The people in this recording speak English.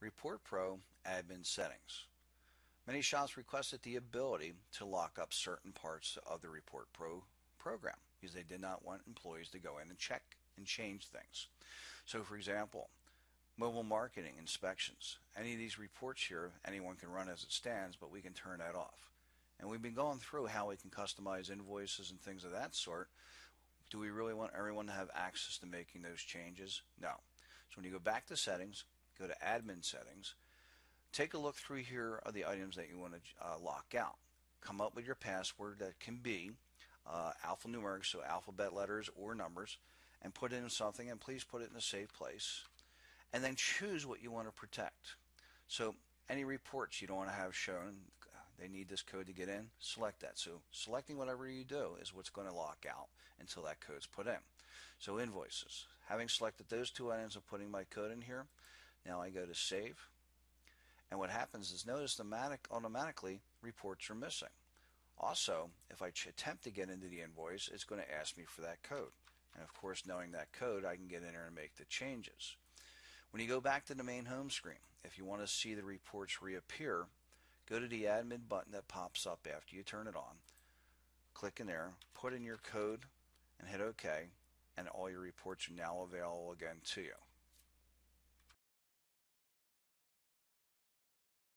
Report Pro Admin Settings. Many shops requested the ability to lock up certain parts of the Report Pro program because they did not want employees to go in and check and change things. So, for example, mobile marketing inspections. Any of these reports here, anyone can run as it stands, but we can turn that off. And we've been going through how we can customize invoices and things of that sort. Do we really want everyone to have access to making those changes? No. So when you go back to settings, go to admin settings, take a look through here of the items that you want to uh, lock out. Come up with your password that can be uh, alphanumeric, so alphabet letters or numbers, and put in something, and please put it in a safe place. And then choose what you want to protect. So any reports you don't want to have shown, they need this code to get in, select that. So selecting whatever you do is what's going to lock out until that code's put in. So invoices. Having selected those two items of putting my code in here, now I go to save. And what happens is notice the automatic, automatically reports are missing. Also, if I attempt to get into the invoice, it's going to ask me for that code. And of course, knowing that code, I can get in there and make the changes. When you go back to the main home screen, if you want to see the reports reappear, go to the admin button that pops up after you turn it on. Click in there, put in your code, and hit OK, and all your reports are now available again to you.